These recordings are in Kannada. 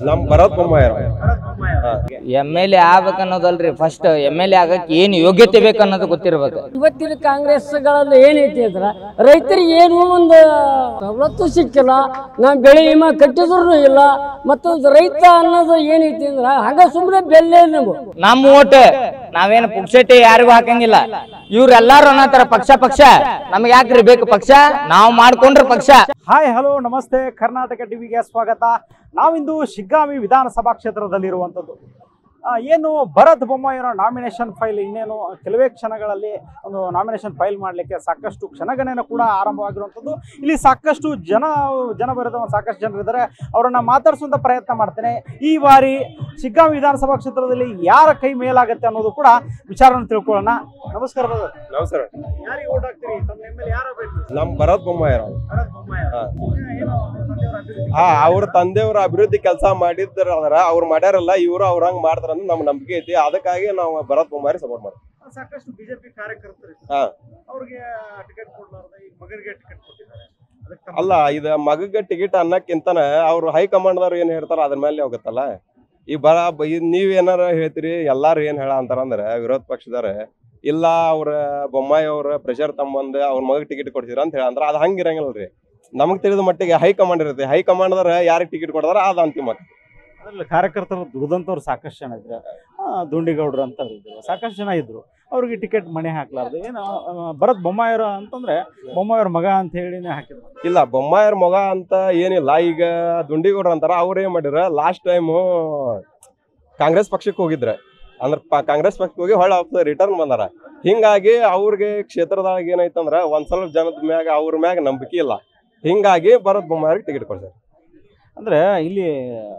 ನಮ್ ಭರತ್ ಎಂ ಎಲ್ ಎ ಆಗ್ಬೇಕನ್ನೋದಲ್ರಿ ಫಸ್ಟ್ ಎಂ ಎಲ್ ಎ ಆಗಕ್ಕೆ ಏನ್ ಯೋಗ್ಯತೆ ಬೇಕನ್ನೋದು ಗೊತ್ತಿರ್ಬೇಕು. ಇವತ್ತಿನ ಕಾಂಗ್ರೆಸ್ಗಳಲ್ಲಿ ಏನೈತಿ ಅಂದ್ರ ರೈತರಿಗೆ ಏನು ಒಂದು ಸವಲತ್ತು ಸಿಕ್ಕಿಲ್ಲ ನಾವು ಬೆಳೆ ವಿಮಾ ಕಟ್ಟಿದ್ರು ಇಲ್ಲ ಮತ್ತೊಂದು ರೈತ ಅನ್ನೋದು ಏನೈತಿ ಅಂದ್ರ ಹಂಗ ಸುಮ್ಮನೆ ಬೆಲ್ಲೆ ನಾವು ನಮ್ಮ ಓಟ್. ನಾವೇನು ಪುಕ್ಸೆಟ್ಟಿ ಯಾರಿಗೂ ಹಾಕಂಗಿಲ್ಲ. ಇವ್ರೆಲ್ಲಾರು ಅನ್ನತಾರ ಪಕ್ಷ ಪಕ್ಷ. ನಮ್ಗೆ ಯಾಕ್ರಿ ಬೇಕು ಪಕ್ಷ? ನಾವು ಮಾಡ್ಕೊಂಡ್ರೆ ಪಕ್ಷ. ಹಾಯ್, ಹಲೋ, ನಮಸ್ತೆ. ಕರ್ನಾಟಕ ಟಿವಿಗೆ ಸ್ವಾಗತ. ನಾವಿಂದು ಶಿಗ್ಗಾಮಿ ವಿಧಾನಸಭಾ ಕ್ಷೇತ್ರದಲ್ಲಿರುವಂಥದ್ದು. ಏನು ಭರತ್ ಬೊಮ್ಮಾಯಿಯವರ ನಾಮಿನೇಷನ್ ಫೈಲ್ ಇನ್ನೇನು ಕೆಲವೇ ಕ್ಷಣಗಳಲ್ಲಿ ಒಂದು ನಾಮಿನೇಷನ್ ಫೈಲ್ ಮಾಡಲಿಕ್ಕೆ ಸಾಕಷ್ಟು ಕ್ಷಣಗಣನೆ ಕೂಡ ಆರಂಭವಾಗಿರುವಂಥದ್ದು. ಇಲ್ಲಿ ಸಾಕಷ್ಟು ಜನ ಜನ ಬರೆದ ಸಾಕಷ್ಟು ಜನರಿದ್ದಾರೆ ಅವರನ್ನು ಮಾತಾಡಿಸುವಂಥ ಪ್ರಯತ್ನ ಮಾಡ್ತೇನೆ. ಈ ಬಾರಿ ಸಿಗ್ಗಾಂ ವಿಧಾನಸಭಾ ಕ್ಷೇತ್ರದಲ್ಲಿ ಯಾರ ಕೈ ಮೇಲಾಗುತ್ತೆ ಅನ್ನೋದು ಕೂಡ ವಿಚಾರವನ್ನು ತಿಳ್ಕೊಳ್ಳೋಣ. ನಮಸ್ಕಾರ. ನಮಸ್ಕಾರ. ಯಾರಿಗೆ ಓಟ್ ಹಾಕ್ತೀರಿ? ತಮ್ಮ ಎಂ ಯಾರ ಬೇಕು? ನಮ್ ಭರತ್ ಬೊಮ್ಮಾಯಿರೋ ಭರತ್ ಬೊಮ್ಮಾಯಿ ಹಾ. ಅವ್ರ ತಂದೆಯವ್ರ ಅಭಿವೃದ್ಧಿ ಕೆಲಸ ಮಾಡಿದ್ರ ಅದರ ಅವ್ರು ಮಾಡ್ಯಾರಲ್ಲ ಇವ್ರು ಅವ್ರ ಹಂಗ ಮಾಡ್ತಾರ ಅಂತ ನಮ್ ನಂಬಿಕೆ ಐತಿ. ಅದಕ್ಕಾಗಿ ನಾವು ಭರತ್ ಕುಮಾರಿ ಸಪೋರ್ಟ್ ಮಾಡ್ತೀವಿ. ಸಾಕಷ್ಟು ಬಿಜೆಪಿ ಕಾರ್ಯಕರ್ತರು. ಅವ್ರಿಗೆ ಟಿಕೆಟ್ ಕೊಡ್ಲಾರ್ದ ಈಗ ಮಗನಿಗೆ ಟಿಕೆಟ್ ಕೊಟ್ಟಿದ್ದಾರೆ. ಅಲ್ಲ ಇದ ಮಗಗೆ ಟಿಕೆಟ್ ಅನ್ನಕ್ಕಿಂತನ ಅವ್ರು ಹೈಕಮಾಂಡ್ದವ್ರು ಏನ್ ಹೇಳ್ತಾರ ಅದ್ರ ಮೇಲೆ ಹೋಗುತ್ತಲ್ಲ ಈ ಬರ ನೀವ್ ಏನಾರ ಹೇಳ್ತೀರಿ ಎಲ್ಲಾರು ಏನ್ ಹೇಳ ಅಂತಾರ ಅಂದ್ರೆ ವಿರೋಧ ಪಕ್ಷದವ್ರ ಇಲ್ಲ ಅವ್ರ ಬೊಮ್ಮಾಯಿ ಅವ್ರ ಪ್ರೆಷರ್ ತಮ್ಮಂದ್ ಅವ್ರ ಮಗ ಟಿಕೆಟ್ ಕೊಡ್ತೀರ ಅಂತ ಹೇಳ ಅಂದ್ರ ಅದ್ ಹಂಗಿರಂಗಿಲ್ರಿ ನಮಗ್ ತಿಳಿದ ಮಟ್ಟಿಗೆ ಹೈಕಮಾಂಡ್ ಇರುತ್ತೆ. ಹೈಕಮಾಂಡ್ದವ್ರ ಯಾರಿಗೆ ಟಿಕೆಟ್ ಕೊಡ್ತಾರ ಅದ ಅಂತಿಮ ಅದ್ರಲ್ಲಿ ಕಾರ್ಯಕರ್ತರು ದುಡ್ದಂತವ್ರು ಸಾಕಷ್ಟು ಜನ ಇದ್ರು ಆ, ದುಂಡಿಗೌಡ್ರು ಅಂತ ಇದ್ರು ಸಾಕಷ್ಟು ಜನ ಇದ್ರು. ಅವ್ರಿಗೆ ಟಿಕೆಟ್ ಮನೆ ಹಾಕ್ಲಾರ್ದು ಏನು ಆ, ಭರತ್ ಅಂತಂದ್ರೆ ಬೊಮ್ಮಾಯಿಯವ್ರ ಮಗ ಅಂತ ಹೇಳಿನೇ ಹಾಕಿದ್ರು. ಇಲ್ಲ ಬೊಮ್ಮಾಯರ್ ಮಗ ಅಂತ ಏನಿಲ್ಲ. ಈಗ ದುಂಡಿಗೌಡ್ರ ಅಂತಾರ ಅವ್ರ ಏನ್ ಮಾಡಿರ ಲಾಸ್ಟ್ ಟೈಮ್ ಕಾಂಗ್ರೆಸ್ ಪಕ್ಷಕ್ಕೆ ಹೋಗಿದ್ರ. ಅಂದ್ರ ಪ- ಕಾಂಗ್ರೆಸ್ ಪಕ್ಷಕ್ಕೆ ಹೋಗಿ ಹೊಳ್ಳ ರಿಟರ್ನ್ ಬಂದಾರ. ಹಿಂಗಾಗಿ ಅವ್ರಿಗೆ ಕ್ಷೇತ್ರದಾಗ ಏನಾಯ್ತಂದ್ರ ಒಂದ್ ಸ್ವಲ್ಪ ಜನದ ಮ್ಯಾಗ ಅವ್ರ ಮ್ಯಾಗ ನಂಬಿಕೆ ಇಲ್ಲ. ಹಿಂಗಾಗಿ ಭರತ್ ಬೊಮ್ಮಾಯಿಗೆ ಟಿಕೆಟ್ ಕೊಡ್ತಾರೆ. ಅಂದ್ರೆ ಇಲ್ಲಿ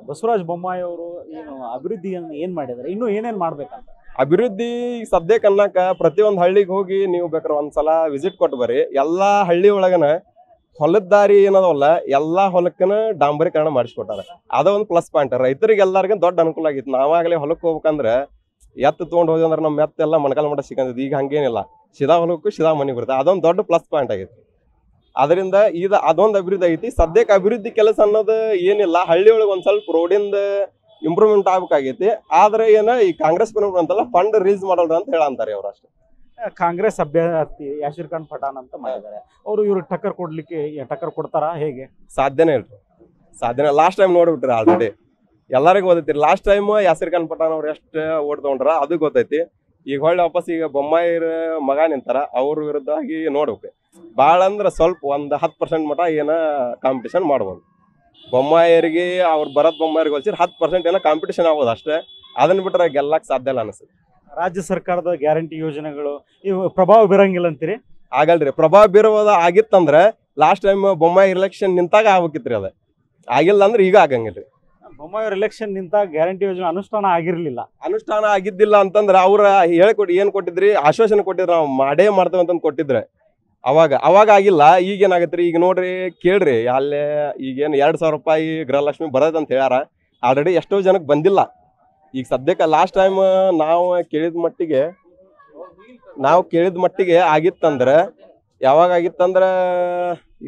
ಬಸವರಾಜ ಬೊಮ್ಮಾಯಿ ಅವರು ಏನು ಅಭಿವೃದ್ಧಿಯನ್ನು ಏನ್ ಮಾಡಿದ್ದಾರೆ ಇನ್ನು ಏನೇನ್ ಮಾಡ್ಬೇಕಂತ? ಅಭಿವೃದ್ಧಿ ಸದ್ಯ ಸದ್ಯಕ್ಕೆ ಅನ್ನಕ ಪ್ರತಿಯೊಂದ್ ಹಳ್ಳಿಗೆ ಹೋಗಿ ನೀವು ಬೇಕಾದ್ರೆ ಒಂದ್ಸಲ ವಿಸಿಟ್ ಕೊಟ್ಟು ಬರ್ರಿ. ಎಲ್ಲಾ ಹಳ್ಳಿ ಒಳಗನ ಹೊಲದ ದಾರಿ ಏನದವಲ್ಲ ಎಲ್ಲಾ ಹೊಲಕ್ಕನ ಡಾಂಬರೀಕರಣ ಮಾಡಿಸ್ಕೊಟ್ಟಾರ. ಅದ ಒಂದು ಪ್ಲಸ್ ಪಾಯಿಂಟ್ ರೈತರಿಗೆ ಎಲ್ಲಾರ್ಗು ದೊಡ್ಡ ಅನುಕೂಲ ಆಗಿತ್ತು. ನಾವಾಗಲೇ ಹೊಲಕ್ಕೆ ಹೋಗ್ಬೇಕಂದ್ರೆ ಎತ್ತು ತೊಗೊಂಡು ಹೋದ್ವಿ ಅಂದ್ರೆ ನಮ್ಮ ಎತ್ತೆಲ್ಲ ಮೊಣಕಾಲ ಮಟ್ಟ ಈಗ ಹಂಗೇನಿಲ್ಲ. ಸಿದಾ ಹೊಲಕ್ಕೂ ಸಿದಾ ಮನೆಗೆ ಬರುತ್ತೆ. ಅದೊಂದು ದೊಡ್ಡ ಪ್ಲಸ್ ಪಾಯಿಂಟ್ ಆಗೈತಿ ಅದರಿಂದ ಇದು ಅದೊಂದು ಅಭಿವೃದ್ಧಿ ಐತಿ. ಸದ್ಯಕ್ಕೆ ಅಭಿವೃದ್ಧಿ ಕೆಲಸ ಅನ್ನೋದು ಏನಿಲ್ಲ. ಹಳ್ಳಿ ಒಳಗೆ ಒಂದ್ ಸ್ವಲ್ಪ ರೋಡಿಂದ ಇಂಪ್ರೂವ್ಮೆಂಟ್ ಆಗ್ಬೇಕಾಗೈತಿ. ಆದ್ರೆ ಏನ ಈ ಕಾಂಗ್ರೆಸ್ ಬರೋರು ಅಂತಲ್ಲ ಫಂಡ್ ರೀಸ್ ಮಾಡೋರು ಅಂತ ಹೇಳಂತಾರೆ ಅವ್ರು ಅಷ್ಟೇ. ಕಾಂಗ್ರೆಸ್ ಅಭ್ಯರ್ಥಿ ಯಾಶೀರ್ ಖಾನ್ ಪಠಾಣ್ ಅಂತ ಮಾಡಿದ್ದಾರೆ. ಅವರು ಇವ್ರು ಟಕ್ಕರ್ ಕೊಡ್ಲಿಕ್ಕೆ ಟಕ್ಕರ್ ಕೊಡ್ತಾರಾ ಹೇಗೆ? ಸಾಧ್ಯನೇ ಇಲ್ರಿ ಸಾಧ್ಯನೇ ಲಾಸ್ಟ್ ಟೈಮ್ ನೋಡ್ಬಿಟ್ರಿ ಆಲ್ರೆಡಿ ಎಲ್ಲರಿಗೂ ಗೊತ್ತೈತಿ. ಲಾಸ್ಟ್ ಟೈಮ್ ಯಾಸಿರ್ ಖಾನ್ ಪಠಾಣ್ ಅವ್ರು ಎಷ್ಟು ಓಟ್ ತಗೊಂಡ್ರ ಅದು ಗೊತ್ತೈತಿ. ಈಗ ಹೊಳ್ಳಿ ವಾಪಸ್ ಈಗ ಬೊಮ್ಮಾಯಿ ಮಗ ನಿಂತಾರ. ಅವ್ರ ವಿರುದ್ಧವಾಗಿ ನೋಡ್ಬೇಕು. ಭಾಳ ಅಂದ್ರೆ ಸ್ವಲ್ಪ ಒಂದು ಹತ್ತು ಪರ್ಸೆಂಟ್ ಮಟ ಏನ ಕಾಂಪಿಟೇಷನ್ ಮಾಡ್ಬೋದು. ಬೊಮ್ಮಾಯರಿಗೆ ಅವ್ರು ಭರತ್ ಬೊಮ್ಮಾಯರಿಗೆ ಹೋಲ್ಸಿದ್ರೆ ಹತ್ತು ಪರ್ಸೆಂಟ್ ಏನೋ ಕಾಂಪಿಟೇಷನ್ ಆಗೋದು ಅಷ್ಟೇ. ಅದನ್ನ ಬಿಟ್ರೆ ಗೆಲ್ಲಕ್ಕೆ ಸಾಧ್ಯ ಇಲ್ಲ ಅನಿಸುತ್ತೆ. ರಾಜ್ಯ ಸರ್ಕಾರದ ಗ್ಯಾರಂಟಿ ಯೋಜನೆಗಳು ಇವು ಪ್ರಭಾವ ಬೀರಂಗಿಲ್ಲ ಅಂತೀರಿ? ಆಗಲ್ರಿ. ಪ್ರಭಾವ ಬೀರೋದ ಆಗಿತ್ತಂದ್ರೆ ಲಾಸ್ಟ್ ಟೈಮ್ ಬೊಮ್ಮಾಯಿ ಎಲೆಕ್ಷನ್ ನಿಂತಾಗ ಆಗ್ಬೇಕಿತ್ರಿ ಅದ. ಆಗಿಲ್ಲ ಅಂದ್ರೆ ಈಗ ರೀ ಬೊಮ್ಮಾಯಿ ಎಲೆಕ್ಷನ್ ನಿಂತ ಗ್ಯಾರಂಟಿ ಯೋಜನೆ ಅನುಷ್ಠಾನ ಆಗಿರ್ಲಿಲ್ಲ. ಅನುಷ್ಠಾನ ಆಗಿದ್ದಿಲ್ಲ ಅಂತಂದ್ರೆ ಅವ್ರ ಹೇಳ್ಕೊಟ್ಟು ಏನ್ ಕೊಟ್ಟಿದ್ರಿ? ಆಶ್ವಾಸನೆ ಕೊಟ್ಟಿದ್ರ ನಾವು ಮಾಡೇ ಮಾಡ್ತೇವೆ ಅಂತಂದು ಕೊಟ್ಟಿದ್ರೆ. ಅವಾಗ ಅವಾಗ ಆಗಿಲ್ಲ, ಈಗ ರೀ ಈಗ ನೋಡ್ರಿ, ಕೇಳ್ರಿ, ಅಲ್ಲೇ ಈಗೇನು ಎರಡು ಸಾವಿರ ರೂಪಾಯಿ ಗೃಹಲಕ್ಷ್ಮಿ ಬರೋದಂತ ಅಂತ ಹೇಳ್ಯಾರ. ಆಲ್ರೆಡಿ ಎಷ್ಟೋ ಜನಕ್ಕೆ ಬಂದಿಲ್ಲ. ಈಗ ಸದ್ಯಕ್ಕೆ ಲಾಸ್ಟ್ ಟೈಮ್ ನಾವು ಕೇಳಿದ ಮಟ್ಟಿಗೆ, ನಾವು ಕೇಳಿದ ಮಟ್ಟಿಗೆ ಆಗಿತ್ತಂದ್ರೆ, ಯಾವಾಗ ಆಗಿತ್ತಂದ್ರೆ,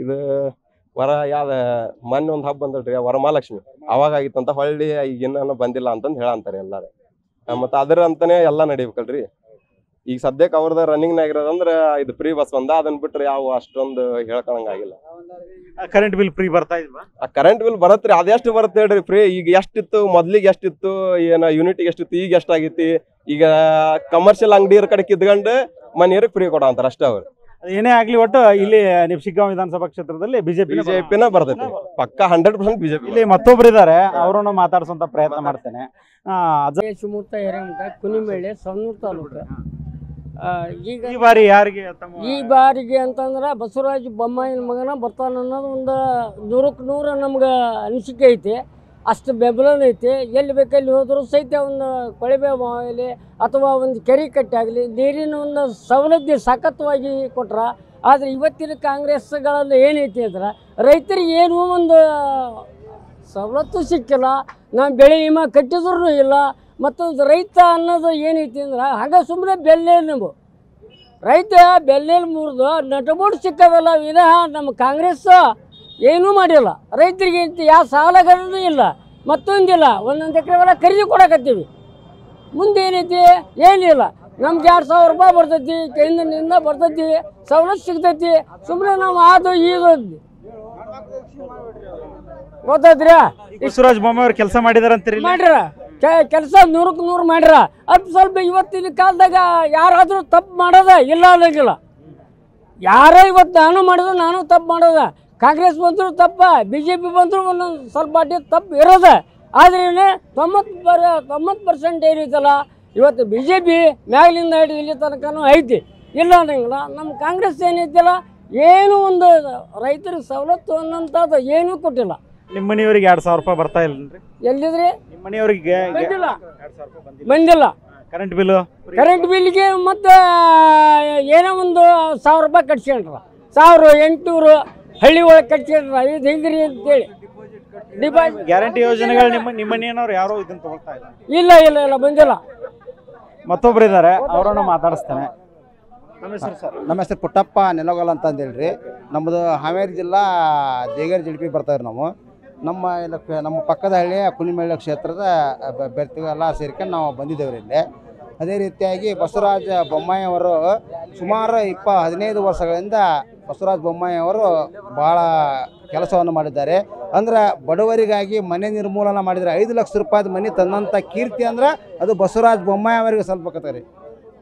ಇದು ವರ ಯಾವ ಮೊನ್ನೆ ಒಂದು ಹಬ್ಬ ಬಂದಲ್ರಿ ವರಮಹಾಲಕ್ಷ್ಮಿ. ಅವಾಗ ಆಗಿತ್ತಂತ ಹೊಳ್ಳಿ ಈಗ ಇನ್ನೂ ಬಂದಿಲ್ಲ ಅಂತಂದು ಹೇಳಂತಾರೆ ಎಲ್ಲಾರು. ಮತ್ತು ಅದ್ರ ಅಂತಾನೆ ಎಲ್ಲಾ ನಡಿಬೇಕಲ್ರಿ? ಈಗ ಸದ್ಯಕ್ಕೆ ಅವ್ರದ ರನ್ನಿಂಗ್ ನಾಗ ಇರೋದಂದ್ರ ಇದು ಫ್ರೀ ಬಸ್ ಬಂದ ಅದನ್ನ ಬಿಟ್ರೆ ಯಾವ ಅಷ್ಟೊಂದು ಹೇಳ್ಕೊಳಂಗಾಗಿಲ್ಲ ಕರೆಂಟ್ ಬಿಲ್ ಫ್ರೀ ಬರ್ತಾ ಇದ್ವಾ ಆ ಕರೆಂಟ್ ಬಿಲ್ ಬರತ್ರಿ ಅದೆಷ್ಟು ಬರುತ್ತೆ ಹೇಳ್ರಿ ಫ್ರೀ ಈಗ ಎಷ್ಟಿತ್ತು ಮೊದ್ಲಿಗೆ ಎಷ್ಟಿತ್ತು ಏನ ಯೂನಿಟ್ಗೆ ಎಷ್ಟಿತ್ತು ಈಗ ಎಷ್ಟಾಗೈತಿ ಈಗ ಕಮರ್ಷಿಯಲ್ ಅಂಗಡಿ ಕಡೆ ಕಿದ್ಕೊಂಡು ಮನೆಯವ್ರಿಗೆ ಫ್ರೀ ಕೊಡ ಅಂತಾರೆ ಅಷ್ಟೇ ಅವ್ರು. ಏನೇ ಆಗ್ಲಿ ಒಟ್ಟು ಇಲ್ಲಿ ನಿಮ್ ಶಿಗ್ಗಾಂವ್ ವಿಧಾನಸಭಾ ಕ್ಷೇತ್ರದಲ್ಲಿ ಬಿಜೆಪಿ ಬಿಜೆಪಿನ ಬರ್ತೈತಿ. ಪಕ್ಕ ಹಂಡ್ರೆಡ್ ಪರ್ಸೆಂಟ್ ಬಿಜೆಪಿ ಇಲ್ಲಿ ಮತ್ತೊಬ್ರು ಇದಾರೆ ಅವರನ್ನು ಮಾತಾಡಿಸುವಂತ ಪ್ರಯತ್ನ ಮಾಡ್ತೇನೆ. ಶಿವಮೂರ್ತ ಹಿರೇಮಠ ಕುನಿಮೇಳೆ ತಾಲೂಕು. ಈಗ ಈ ಬಾರಿ ಯಾರಿಗೆ ತಮ್ಮ ಈ ಬಾರಿಗೆ ಅಂತಂದ್ರೆ ಬಸವರಾಜ ಬೊಮ್ಮಾಯಿನ ಮಗನ ಬರ್ತಾನ ಅನ್ನೋದು ಒಂದು ನೂರಕ್ಕೆ ನೂರ ನಮ್ಗೆ ಅನಿಸಿಕೆ ಐತಿ. ಅಷ್ಟು ಬೆಂಬಲನ ಐತಿ. ಎಲ್ಲಿ ಬೇಕಲ್ಲಿ ಹೋದರೂ ಸಹಿತ ಒಂದು ಕೊಳವೆ ಆಗಲಿ ಅಥವಾ ಒಂದು ಕೆರೆ ಕಟ್ಟಾಗಲಿ ನೀರಿನ ಒಂದು ಸೌಲಭ್ಯ ಸಖತ್ವಾಗಿ ಕೊಟ್ರ. ಆದರೆ ಇವತ್ತಿನ ಕಾಂಗ್ರೆಸ್ಗಳಲ್ಲಿ ಏನೈತಿ ಅಂದ್ರೆ ರೈತರಿಗೆ ಏನೂ ಒಂದು ಸವಲತ್ತು ಸಿಕ್ಕಿಲ್ಲ. ನಾವು ಬೆಳೆ ವಿಮಾ ಕಟ್ಟಿದ್ರು ಇಲ್ಲ. ಮತ್ತೊಂದು ರೈತ ಅನ್ನೋದು ಏನೈತಿ ಅಂದ್ರೆ ಹಂಗೆ ಸುಮ್ಮನೆ ಬೆಲ್ಲೆ ನೀವು ರೈತ ಬೆಲ್ಲೇಲಿ ಮುರಿದು ನಟಬೋರ್ಡ್ ಸಿಕ್ಕವಲ್ಲ ವಿನಃ ನಮ್ಮ ಕಾಂಗ್ರೆಸ್ ಏನೂ ಮಾಡಿಲ್ಲ. ರೈತರಿಗೆ ಇಂತ ಯಾವ ಇಲ್ಲ ಮತ್ತೊಂದಿಲ್ಲ ಒಂದೊಂದು ಎಕರೆ ಹೊಲ ಖರೀದಿ ಕೊಡಕತ್ತೀವಿ. ಮುಂದೆ ಏನೈತಿ? ಏನಿಲ್ಲ. ನಮ್ಗೆ ಎರಡು ಸಾವಿರ ರೂಪಾಯಿ ಬರ್ತೈತಿ ಕೇಂದ್ರದಿಂದ ಬರ್ತೈತಿ ಸವಲತ್ತು ಸಿಗ್ತೈತಿ. ಸುಮ್ಮನೆ ನಾವು ಅದು ಈಗ ಗೊತ್ತಾಯ್ತ್ರಿ ಸುರಾಜ್ ಬೊಮ್ಮಾಯಿ ಅವ್ರು ಕೆಲಸ ಮಾಡಿದಾರಂತೀರಿ ಮಾಡ್ರ? ಮಾಡ್ಯಾರ. ಕೆಲಸ ನೂರಕ್ಕೆ ನೂರು ಮಾಡ್ಯಾರ ಅಲ್ಪ ಸ್ವಲ್ಪ ಇವತ್ತಿನ ಕಾಲದಾಗ ಯಾರಾದರೂ ತಪ್ಪು ಮಾಡೋದ ಇಲ್ಲ ಅನ್ನೋಂಗಿಲ್ಲ. ಯಾರೋ ಇವತ್ತು ನಾನು ಮಾಡೋದು, ನಾನು ತಪ್ಪು ಮಾಡೋದ. ಕಾಂಗ್ರೆಸ್ ಬಂದರೂ ತಪ್ಪ ಬಿ ಜೆ ಪಿ ಬಂದರೂ ಒಂದೊಂದು ಸ್ವಲ್ಪ ಅಡ್ಡಿ ತಪ್ಪು ಇರೋದ. ಆದರೆ ತೊಂಬತ್ತು ಪರ್, ತೊಂಬತ್ತು ಪರ್ಸೆಂಟ್ ಏನೈತಲ್ಲ ಇವತ್ತು ಬಿ ಜೆ ಪಿ ಮ್ಯಾಗ್ಲಿಂದ ಹಿಡಿದು ಇಲ್ಲಿ ತನಕನೂ ಐತಿ. ಇಲ್ಲ ಅನ್ನೋಂಗಿಲ್ಲ. ನಮ್ಮ ಕಾಂಗ್ರೆಸ್ ಏನೈತಿಲ್ಲ ಏನೂ ಒಂದು ರೈತರಿಗೆ ಸವಲತ್ತು ಅನ್ನೋಂಥದ್ದು ಏನೂ ಕೊಟ್ಟಿಲ್ಲ. ನಿಮ್ಮ ಮನೆಯವರಿಗೆ ಎರಡ್ ಸಾವಿರ ರೂಪಾಯಿ ಬರ್ತಾ ಇಲ್ಲನ್ರಿ? ಎಲ್ಲಿದ್ರಿ? ನಿಮ್ಮ ಮನೆಯವರಿಗೆ ಬಂದಿಲ್ಲ. ಎರಡ್ ಸಾವಿರ ರೂಪಾಯಿ ಬಂದಿಲ್ಲ. ಬಂದಿಲ್ಲ. ಕರೆಂಟ್ ಬಿಲ್ ಕರೆಂಟ್ ಬಿಲ್ಗೆ ಮತ್ತು ಏನೋ ಒಂದು ಸಾವಿರ ರೂಪಾಯಿ ಕಟ್ಸ್ಕೊಂಡ್ರ. ಸಾವಿರ ಎಂಟುನೂರು ಹಳ್ಳಿ ಒಳಗೆ ಕಟ್ಸ್ಕೊಂಡ್ರ. ಇದು ಹೆಂಗ್ರಿ ಅಂತೇಳಿ. ಡಿಪಾಸಿಟ್ ಗ್ಯಾರಂಟಿ ಯೋಜನೆಗಳು ನಿಮ್ಮ ನಿಮ್ಮ ಮನೆಯವ್ರು ಯಾರೋ ಇದನ್ನ ತಗೊಳ್ತಾ ಇಲ್ಲ ಇಲ್ಲ ಇಲ್ಲ ಇಲ್ಲ ಬಂದಿಲ್ಲ. ಮತ್ತೊಬ್ರು ಇದ್ದಾರೆ ಅವರನ್ನು ಮಾತಾಡಿಸ್ತೇನೆ. ನಮ್ಮ ಹೆಸರು ಸರ್. ನಮ್ಮ ಹೆಸರು ಪುಟ್ಟಪ್ಪ ನೆಲಗೋಲ್ ಅಂತ ರೀ ನಮ್ಮದು ಹಾವೇರಿ ಜಿಲ್ಲಾ ದೇಗೇರಿ ಬರ್ತಾ ಬರ್ತಾವ್ರಿ ನಾವು. ನಮ್ಮ ಇಲ್ಲ ನಮ್ಮ ಪಕ್ಕದ ಹಳ್ಳಿ ಕುಣಿಮೆಳ್ಳ ಕ್ಷೇತ್ರದ ಬೆರ್ತಿಗೆಲ್ಲ ಸೇರ್ಕೊಂಡು ನಾವು ಬಂದಿದ್ದೇವ್ರಿ ಇಲ್ಲಿ. ಅದೇ ರೀತಿಯಾಗಿ ಬಸವರಾಜ ಬೊಮ್ಮಾಯಿ ಅವರು ಸುಮಾರು ಇಪ್ಪ, ಹದಿನೈದು ವರ್ಷಗಳಿಂದ ಬಸವರಾಜ ಬೊಮ್ಮಾಯಿ ಅವರು ಭಾಳ ಕೆಲಸವನ್ನು ಮಾಡಿದ್ದಾರೆ. ಅಂದ್ರೆ ಬಡವರಿಗಾಗಿ ಮನೆ ನಿರ್ಮೂಲನ ಮಾಡಿದರೆ ಐದು ಲಕ್ಷ ರೂಪಾಯಿ ಮನೆ ತಂದಂಥ ಕೀರ್ತಿ ಅಂದ್ರೆ ಅದು ಬಸವರಾಜ ಬೊಮ್ಮಾಯಿ ಅವರಿಗೆ ಸಲ್ಪಕತ್ತಾರೆ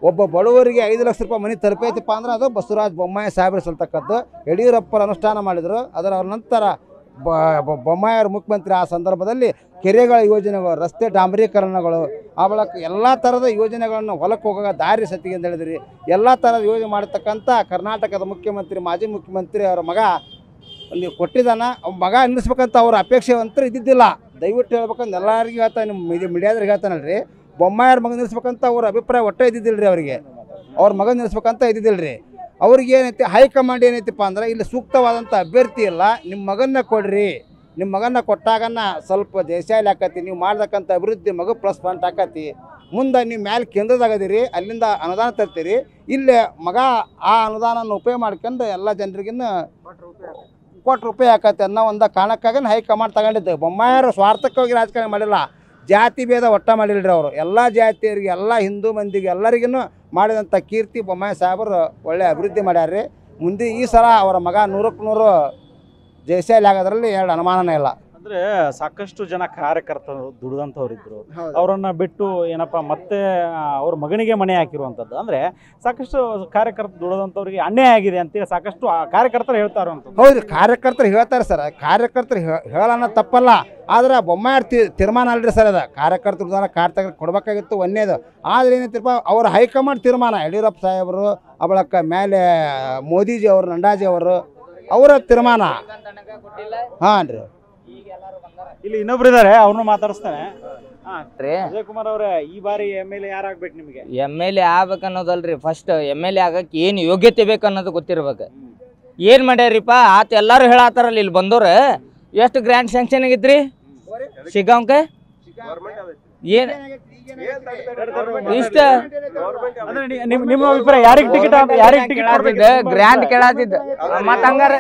ಒಬ್ಬ ಬಡವರಿಗೆ ಐದು ಲಕ್ಷ ರೂಪಾಯಿ ಮನೆ ತಲುಪೈತಪ್ಪ ಅಂದ್ರೆ ಅದು ಬಸವರಾಜ ಬೊಮ್ಮಾಯಿ ಸಾಹೇಬ್ರು ಸಲ್ತಕ್ಕದ್ದು. ಯಡಿಯೂರಪ್ಪರ ಅನುಷ್ಠಾನ ಮಾಡಿದರು. ಅದರ ನಂತರ ಬ- ಬ- ಬೊಮ್ಮಾಯಿ ಮುಖ್ಯಮಂತ್ರಿ ಆ ಸಂದರ್ಭದಲ್ಲಿ ಕೆರೆಗಳ ಯೋಜನೆಗಳು, ರಸ್ತೆ ಡಾಂಬರೀಕರಣಗಳು, ಆ ಬಳಕ ಎಲ್ಲ ಥರದ ಯೋಜನೆಗಳನ್ನು ಹೊಲಕ್ಕೆ ಹೋಗೋ ದಾರಿ ಸತ್ತಿಗೆ ಅಂತ ಹೇಳಿದ್ರಿ. ಎಲ್ಲ ಥರದ ಯೋಜನೆ ಮಾಡತಕ್ಕಂಥ ಕರ್ನಾಟಕದ ಮುಖ್ಯಮಂತ್ರಿ, ಮಾಜಿ ಮುಖ್ಯಮಂತ್ರಿ ಅವರ ಮಗ ನೀವು ಕೊಟ್ಟಿದ್ದಾನ. ಮಗ ನಿಲ್ಲಿಸ್ಬೇಕಂತ ಅವ್ರ ಅಪೇಕ್ಷೆ ಅಂತೂ ಇದ್ದಿದ್ದಿಲ್ಲ. ದಯವಿಟ್ಟು ಹೇಳ್ಬೇಕಂದ್ರೆ ಎಲ್ಲರಿಗೂ ಹೇಳ್ತಾನೆ, ನಿಮ್ಮ ಇದು ಮೀಡಿಯಾದ್ರಿಗೆ ಹೇಳ್ತಾನಲ್ರಿ. ಬೊಮ್ಮಾಯರ ಮಗ ನಿಲ್ಲಿಸ್ಬೇಕಂತ ಅವ್ರ ಅಭಿಪ್ರಾಯ ಒಟ್ಟೆ ಇದ್ದಿದ್ದಿಲ್ಲ ರೀ ಅವರಿಗೆ. ಅವ್ರ ಮಗ ನಿಲ್ಲಿಸ್ಬೇಕಂತ ಇದ್ದಿದ್ದಿಲ್ಲ ರೀ ಅವ್ರಿಗೆ ಏನೈತಿ ಹೈಕಮಾಂಡ್ ಏನೈತಿಪ್ಪ ಅಂದ್ರೆ, ಇಲ್ಲಿ ಸೂಕ್ತವಾದಂಥ ಅಭ್ಯರ್ಥಿ ಇಲ್ಲ. ನಿಮ್ಮ ಮಗನ್ನ ಕೊಡ್ರಿ. ನಿಮ್ಮ ಮಗನ್ನ ಕೊಟ್ಟಾಗನ್ನ ಸ್ವಲ್ಪ ದೇಶಾಲಿ ಆಕತಿ, ನೀವು ಮಾಡ್ತಕ್ಕಂಥ ಅಭಿವೃದ್ಧಿ ಮಗು ಪ್ಲಸ್ ಪಾಯಿಂಟ್ ಆಕತಿ. ಮುಂದೆ ನೀವು ಮ್ಯಾಲೆ ಕೇಂದ್ರದಾಗದಿರಿ, ಅಲ್ಲಿಂದ ಅನುದಾನ ತರ್ತೀರಿ. ಇಲ್ಲೇ ಮಗ ಆ ಅನುದಾನನ ಉಪಯೋಗ ಮಾಡ್ಕೊಂಡು ಎಲ್ಲ ಜನರಿಗಿನ್ನ ಕೋಟಿ ರೂಪಾಯಿ ಆಕತಿ ಅನ್ನೋ ಒಂದು ಕಾರಣಕ್ಕಾಗಿ ಹೈಕಮಾಂಡ್ ತಗೊಂಡಿದ್ದೆ. ಬೊಮ್ಮಾಯರು ಸ್ವಾರ್ಥಕ್ಕಾಗಿ ರಾಜಕಾರಣ ಮಾಡಿಲ್ಲ. ಜಾತಿ ಭೇದ ಒಟ್ಟ ಮಾಡಿಲ್ರಿ ಅವರು. ಎಲ್ಲ ಜಾತಿಯರಿಗೆ ಎಲ್ಲ ಹಿಂದೂ ಮಂದಿಗೆ ಎಲ್ಲರಿಗೂ ಮಾಡಿದಂಥ ಕೀರ್ತಿ ಬೊಮ್ಮಾಯಿ ಸಾಹೇಬರು ಒಳ್ಳೆ ಅಭಿವೃದ್ಧಿ ಮಾಡ್ಯಾರ್ರಿ. ಮುಂದೆ ಈ ಸಲ ಅವರ ಮಗ ನೂರಕ್ಕೆ ನೂರು ಜಯಶಾಲಿ ಆಗೋದ್ರಲ್ಲಿ ಎರಡು ಅನುಮಾನನೇ ಇಲ್ಲ. ಅಂದ್ರೆ ಸಾಕಷ್ಟು ಜನ ಕಾರ್ಯಕರ್ತರು ದುಡಿದಂಥವ್ರು ಇದ್ರು ಅವರನ್ನ ಬಿಟ್ಟು ಏನಪ್ಪ ಮತ್ತೆ ಅವ್ರ ಮಗನಿಗೆ ಮನೆ ಹಾಕಿರುವಂಥದ್ದು. ಅಂದ್ರೆ ಸಾಕಷ್ಟು ಕಾರ್ಯಕರ್ತ ದುಡಿದಂಥವ್ರಿಗೆ ಅನ್ಯಾಯ ಆಗಿದೆ ಅಂತೇಳಿ ಸಾಕಷ್ಟು ಕಾರ್ಯಕರ್ತರು ಹೇಳ್ತಾರ ಹೌದು ಕಾರ್ಯಕರ್ತರು ಹೇಳ್ತಾರೆ ಸರ್. ಕಾರ್ಯಕರ್ತರು ಹೇಳೋಣ ತಪ್ಪಲ್ಲ. ಆದ್ರೆ ಬೊಮ್ಮಾಯಿ ತಿ ತೀರ್ಮಾನ ಅಲ್ರಿ ಸರ್ ಅದು. ಕಾರ್ಯಕರ್ತರು ಕಾರ್ಯಕರ್ತರು ಕೊಡ್ಬೇಕಾಗಿತ್ತು ಒಂದೇದು ಆದ್ರೆ ಏನೈತಿರಪ್ಪ ಅವ್ರ ಹೈಕಮಾಂಡ್ ತೀರ್ಮಾನ. ಯಡಿಯೂರಪ್ಪ ಸಾಹೇಬರು ಅವಳಕ್ಕ ಮೇಲೆ ಮೋದಿಜಿ ಅವರು ನಂಡಾಜಿ ಅವರು ಅವರ ತೀರ್ಮಾನ. ಹಾಂ ರೀ ಇಲ್ಲಿ ಇನ್ನೊಬ್ರು ಇದಾರೆ ಅವ್ರನ್ನ ಮಾತಾಡಿಸ್ತಾನೆ. ಹಾ ರೀ. ಅಜಯ್ ಕುಮಾರ್ ಅವರೇ ಈ ಬಾರಿ ಎಂ ಎಲ್ ಎ ಯಾರಾಗ್ಬೇಕು ನಿಮಗೆ? ಎಂ ಎಲ್ ಎ ಆಗ್ಬೇಕು ಅನ್ನೋದಲ್ರಿ ಫಸ್ಟ್ ಎಂ ಎಲ್ ಎ ಆಗಕ್ಕೆ ಏನು ಯೋಗ್ಯತೆ ಬೇಕು ಅನ್ನೋದು ಗೊತ್ತಿರ್ಬೇಕು. ಏನು ಮಾಡ್ಯಾರಿಪ್ಪ ಆತ ಎಲ್ಲಾರು ಹೇಳತ್ತಾರಲ್ಲ ಇಲ್ಲಿ ಬಂದವ್ರು ಎಷ್ಟು ಗ್ರ್ಯಾಂಡ್ ಸ್ಯಾಂಕ್ಷನ್ ಆಗಿತ್ರಿ? ಸಿಗಾಂಕ ಏನು? ಇಷ್ಟ? ನಿಮ್ ನಿಮ್ಮ ಅಭಿಪ್ರಾಯ ಯಾರಿಗೆ ಟಿಕೆಟ್ ಯಾರಿಗೆ ಟಿಕೆಟ್ ಕೇಳಾತಿದ್ದ ಗ್ರ್ಯಾಂಡ್ ಕೇಳಾತಿದ್ದ. ಮತ್ತ ಹಂಗಾರ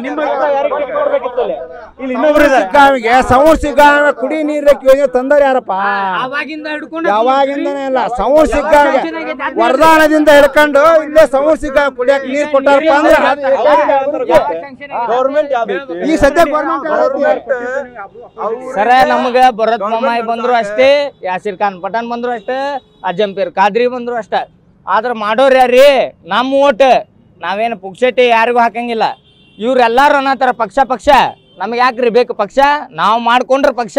ನಿಮ್ಮ ಅಭಿಪ್ರಾಯ ಯಾರಿಗೆ ಟಿಕೆಟ್ ಕೊಡ್ಬೇಕಿತ್ತು ಇಲ್ಲಿ ಇನ್ನೊಬ್ರು ಸೌರ್ ಕುಡಿ ನೀರ್ ಯೋಜನೆ ತಂದರ್ ಯಾರಪ್ಪ? ಯಾವಾಗಿಂದನೇ ಇಲ್ಲ ಸೌರ್ ಸಿಗ್ಗಾವಿಗೆ ವರದಾನದಿಂದ ಹಿಡ್ಕೊಂಡು ಇಲ್ಲೇ ಸೌರ್ ಸಿಕ್ಕಾಮ ಕುಡಿಯಕ್ಕೆ ನೀರು ಕೊಟ್ಟಾರಪ್ಪ ಅಂದ್ರೆ ಗೌರ್ಮೆಂಟ್ ಈ ಸದ್ಯ ಗೌರ್ಮೆಂಟ್ ಸರ ನಮ್ಗೆ ಭರತ್ ಮಾಮಾಯಿ ಬಂದ್ರು ಅಷ್ಟೇ. ಯಾಸಿರ್ ಖಾನ್ ಪಠಾನ್ ಬಂದ್ರು ಅಷ್ಟೇ ಅಜಂಪೀರ್ ಖಾದ್ರಿ ಬಂದ್ರು ಅಷ್ಟ. ಆದ್ರೆ ಮಾಡೋರು ಯಾರೀ ನಮ್ಮ ಓಟ್. ನಾವೇನು ಪುಕ್ಷಟ್ಟಿ ಯಾರಿಗೂ ಹಾಕಂಗಿಲ್ಲ. ಇವ್ರೆಲ್ಲಾರು ಅನ್ನತ್ತಾರ ಪಕ್ಷ ಪಕ್ಷ. ನಮ್ಗೆ ಯಾಕ್ರಿ ಬೇಕು ಪಕ್ಷ? ನಾವು ಮಾಡ್ಕೊಂಡ್ರ ಪಕ್ಷ.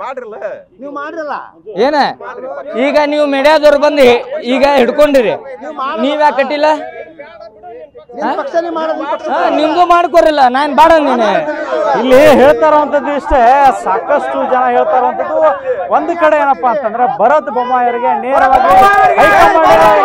ಮಾಡ್ರಲ್ಲ? ನೀವು ಮಾಡ್ರಲ್ಲ? ಏನ? ಈಗ ನೀವು ಮೆಡ್ಯಾದವ್ರು ಬಂದು ಈಗ ಹಿಡ್ಕೊಂಡಿರಿ. ನೀವ್ ಯಾಕೆ ಕಟ್ಟಿಲ್ಲ? ನಿಮ್ಗೂ ಮಾಡ್ಕೊರಿಲ್ಲ ನಾನ್ ಬಾಡ ನೀನು. ಇಲ್ಲಿ ಹೇಳ್ತಾರಂಥದ್ದು ಇಷ್ಟೇ ಸಾಕಷ್ಟು ಜನ ಹೇಳ್ತಾರಂಥದ್ದು. ಒಂದು ಕಡೆ ಏನಪ್ಪಾ ಅಂತಂದ್ರೆ ಭರತ್ ಬೊಮ್ಮಾಯರಿಗೆ ನೇರವಾಗಿ ಹೈಕಮಾಂಡ್